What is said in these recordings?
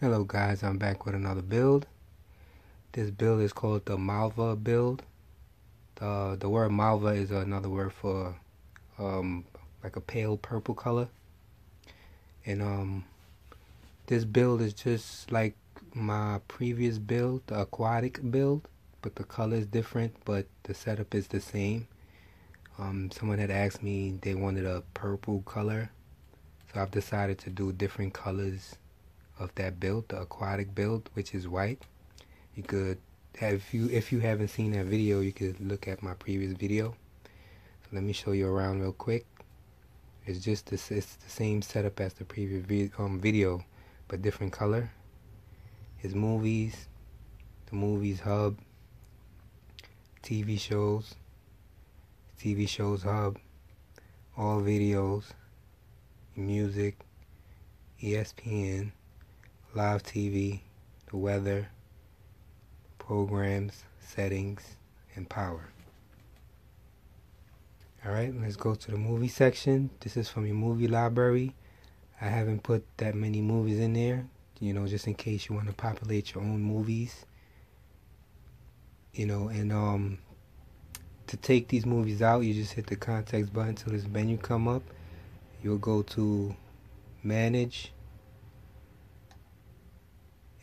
Hello guys, I'm back with another build. This build is called the Malva build. The, the word Malva is another word for um, like a pale purple color. And um, this build is just like my previous build, the aquatic build, but the color is different, but the setup is the same. Um, someone had asked me they wanted a purple color, so I've decided to do different colors of that build, the aquatic build, which is white. You could have if you if you haven't seen that video, you could look at my previous video. So let me show you around real quick. It's just this, it's the same setup as the previous vi um, video, but different color. His movies, the movies hub, TV shows, TV shows hub, all videos, music, ESPN, live TV, the weather, programs, settings, and power. Alright, let's go to the movie section. This is from your movie library. I haven't put that many movies in there, you know, just in case you want to populate your own movies. You know, and um to take these movies out, you just hit the context button till this menu come up. You'll go to manage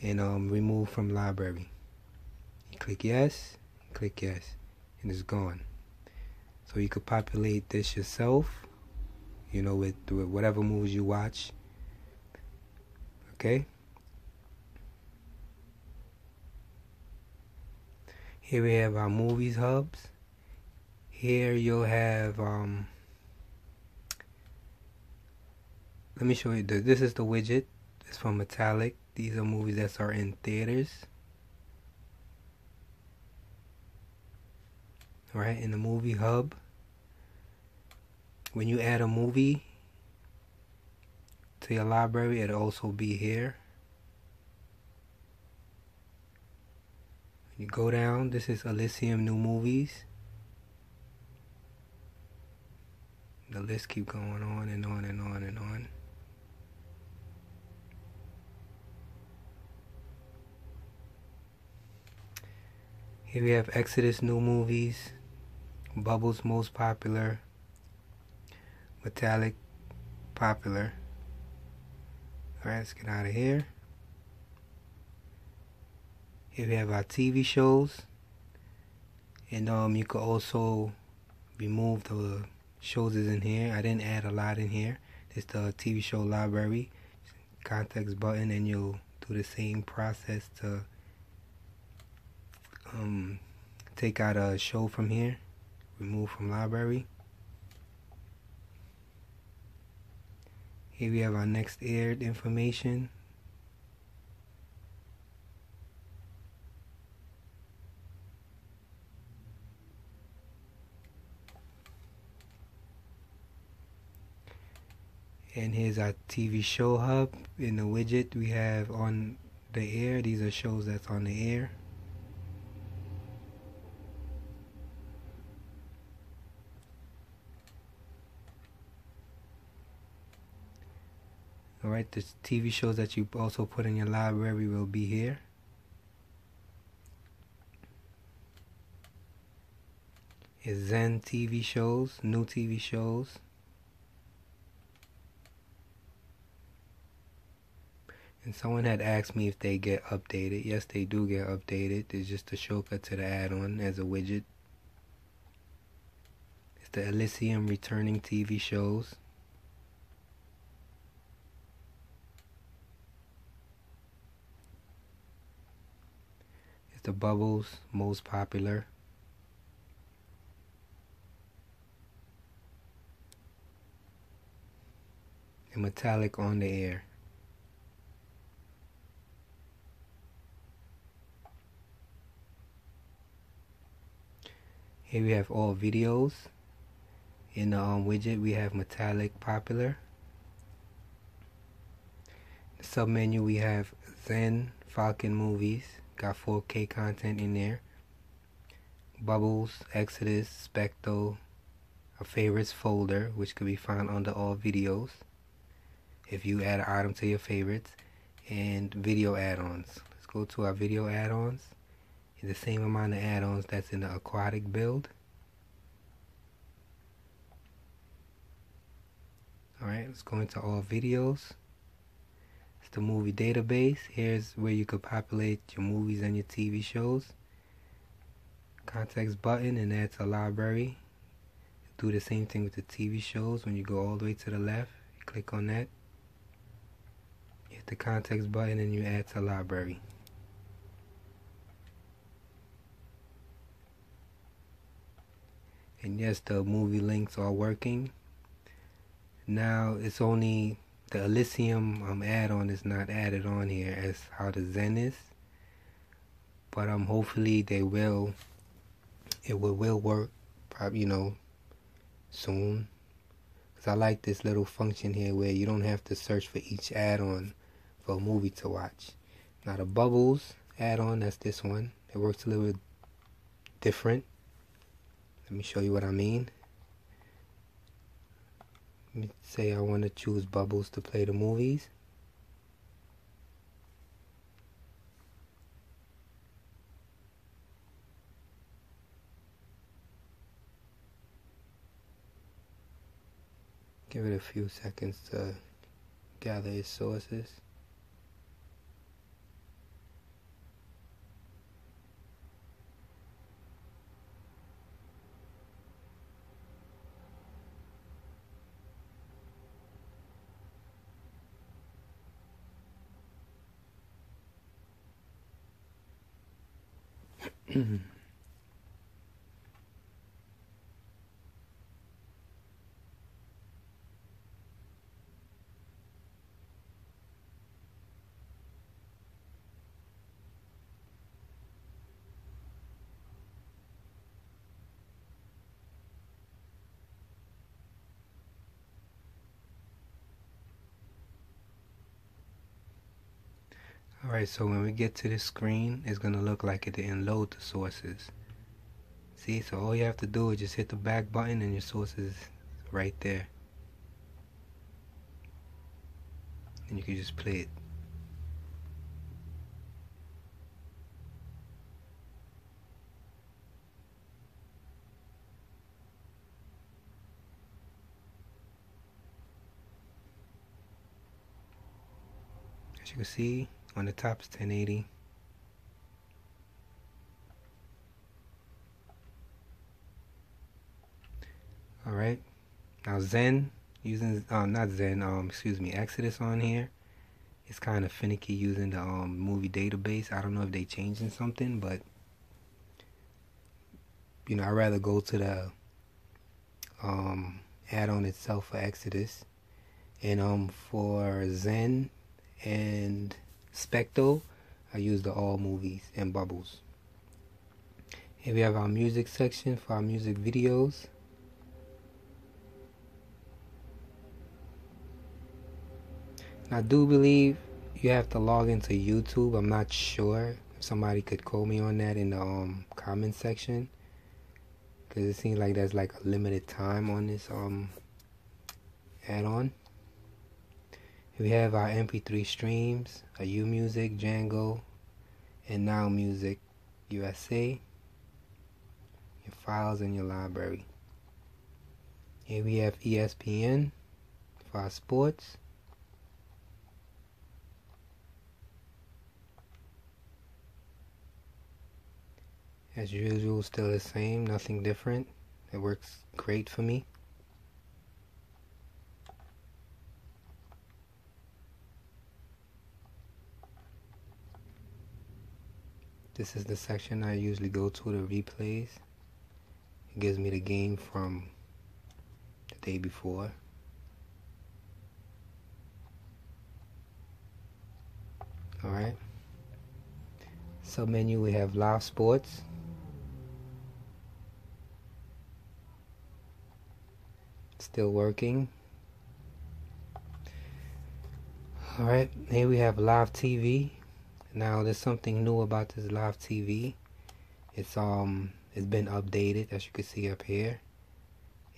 and um, remove from library. Click yes, click yes, and it's gone. So you could populate this yourself, you know, with, with whatever movies you watch. Okay? Here we have our movies hubs. Here you'll have um let me show you this is the widget. It's from Metalliq. These are movies that are in theaters. Right, in the movie hub. When you add a movie to your library, it'll also be here. you go down, this is Elysium New Movies. The list keep going on and on and on and on. Here we have Exodus new movies, Bubbles most popular, Metalliq popular. Alright, let's get out of here. Here we have our TV shows. And um, you could also remove the shows is in here. I didn't add a lot in here. It's the TV show library. Context button and you'll do the same process to um, take out a show from here, remove from library. Here we have our next aired information. And here's our TV show hub. In the widget we have on the air. These are shows that's on the air. Alright, the TV shows that you also put in your library will be here. Is Zen TV shows, new TV shows. And someone had asked me if they get updated. Yes, they do get updated. It's just a shortcut to the add-on as a widget. It's the Elysium returning TV shows. The bubbles most popular. And Metalliq on the air. Here we have all videos. In the um, widget we have Metalliq popular. The sub menu we have Zen Falcon movies got 4K content in there. Bubbles, Exodus, Specto, a favorites folder, which could be found under all videos. If you add an item to your favorites, and video add-ons. Let's go to our video add-ons. The same amount of add-ons that's in the aquatic build. Alright, let's go into all videos. It's the movie database. Here's where you could populate your movies and your TV shows. Context button and add to library. Do the same thing with the TV shows. When you go all the way to the left, you click on that. hit the context button and you add to library. And yes, the movie links are working. Now it's only the Elysium um, add-on is not added on here as how the Zen is. But um, hopefully they will. It will will work. Probably you know soon. Cause I like this little function here where you don't have to search for each add-on for a movie to watch. Now the Bubbles add-on, that's this one. It works a little bit different. Let me show you what I mean. Let me say I want to choose Bubbles to play the movies. Give it a few seconds to gather its sources. Mm-hmm. Alright, so when we get to this screen, it's going to look like it didn't load the sources. See, so all you have to do is just hit the back button and your sources right there. And you can just play it. As you can see, on the top is 1080. Alright. Now Zen, using, um, not Zen, um, excuse me, Exodus on here. It's kind of finicky using the um, movie database. I don't know if they changing something, but you know, I'd rather go to the um, add-on itself for Exodus. And um, for Zen and Specto, I use the all movies and bubbles. Here we have our music section for our music videos. I do believe you have to log into YouTube. I'm not sure if somebody could call me on that in the um, comment section. Because it seems like there's like a limited time on this um, add-on. We have our MP3 streams, a Music, Django, and Now Music USA. Your files in your library. Here we have ESPN for our sports. As usual, still the same, nothing different. It works great for me. This is the section I usually go to the replays. It gives me the game from the day before. Alright. Sub menu we have live sports. Still working. Alright, here we have live TV. Now there's something new about this live TV. It's um it's been updated as you can see up here.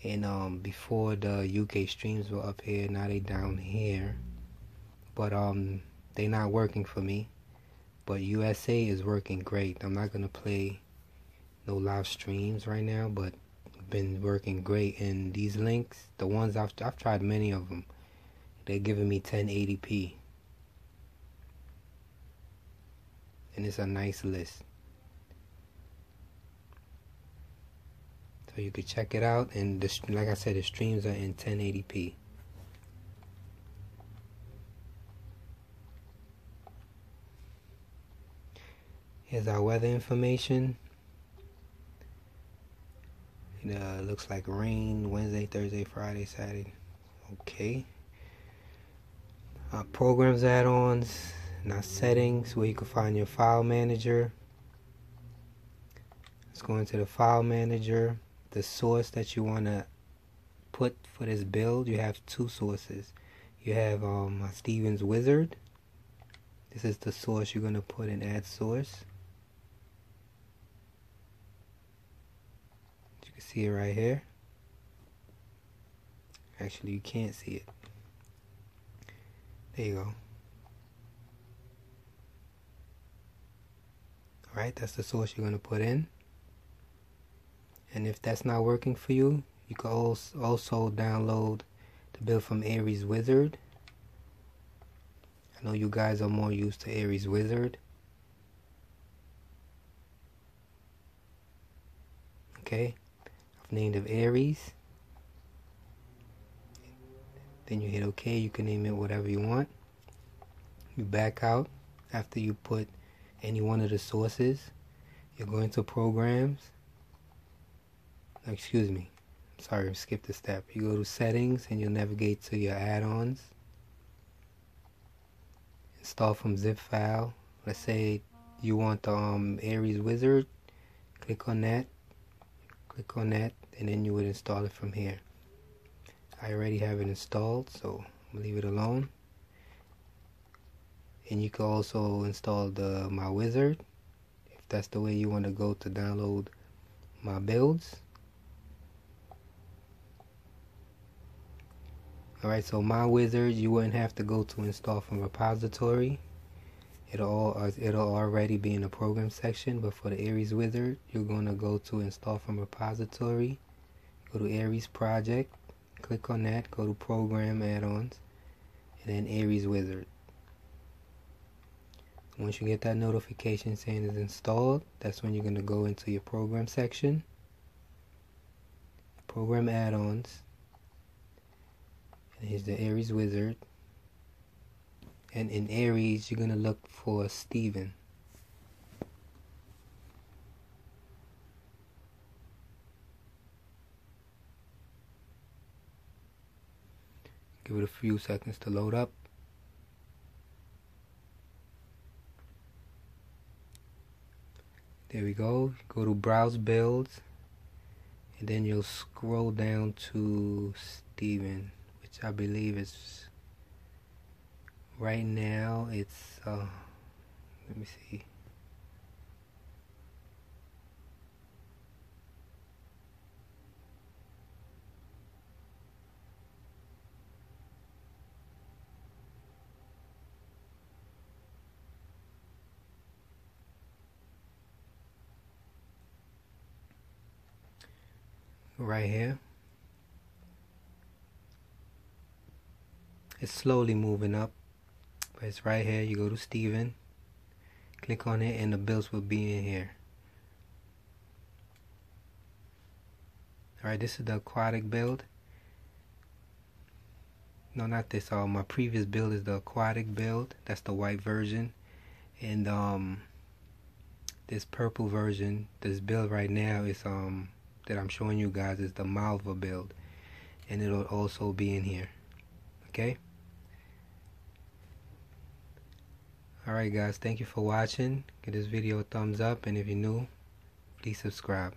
And um before the UK streams were up here, now they down here. But um they not working for me. But USA is working great. I'm not gonna play no live streams right now, but been working great. And these links, the ones I've I've tried many of them, they're giving me 1080p, and it's a nice list. So you could check it out, and the, like I said, the streams are in 1080p. Here's our weather information. It uh, looks like rain Wednesday, Thursday, Friday, Saturday. Okay. Our programs add-ons our settings where you can find your file manager. Let's go into the file manager. The source that you want to put for this build, you have two sources. You have um, Stevens Wizard. This is the source you're going to put in add source. You can see it right here. Actually, you can't see it. There you go. Alright, that's the source you're going to put in. And if that's not working for you, you can also download the build from Ares Wizard. I know you guys are more used to Ares Wizard. Okay I've named of Ares. Then you hit OK. You can name it whatever you want. You back out after you put any one of the sources. You're going to programs. Excuse me. Sorry, skip the step. You go to settings and you'll navigate to your add-ons. Install from zip file. Let's say you want the um, Ares Wizard. Click on that click on that and then you would install it from here I already have it installed so I'm leave it alone and you can also install the my wizard if that's the way you want to go to download my builds. Alright so my wizard you wouldn't have to go to install from repository. It'll all, uh, it'll already be in the program section but for the Ares wizard you're going to go to install from repository. Go to Ares project click on that go to program add-ons and then Ares wizard once you get that notification saying it's installed that's when you're going to go into your program section program add-ons and here's the Ares wizard and in Ares, you're going to look for Steven. Give it a few seconds to load up. There we go. Go to Browse Builds. And then you'll scroll down to Steven, which I believe is right now it's uh, let me see right here. It's slowly moving up but it's right here. You go to Steven. Click on it and the bills will be in here. Alright this is the aquatic build. No not this uh, my previous build is the aquatic build. That's the white version. And um this purple version this build right now is um that I'm showing you guys is the Malva build. And it'll also be in here. Okay? Alright guys, thank you for watching. Give this video a thumbs up. And if you're new, please subscribe.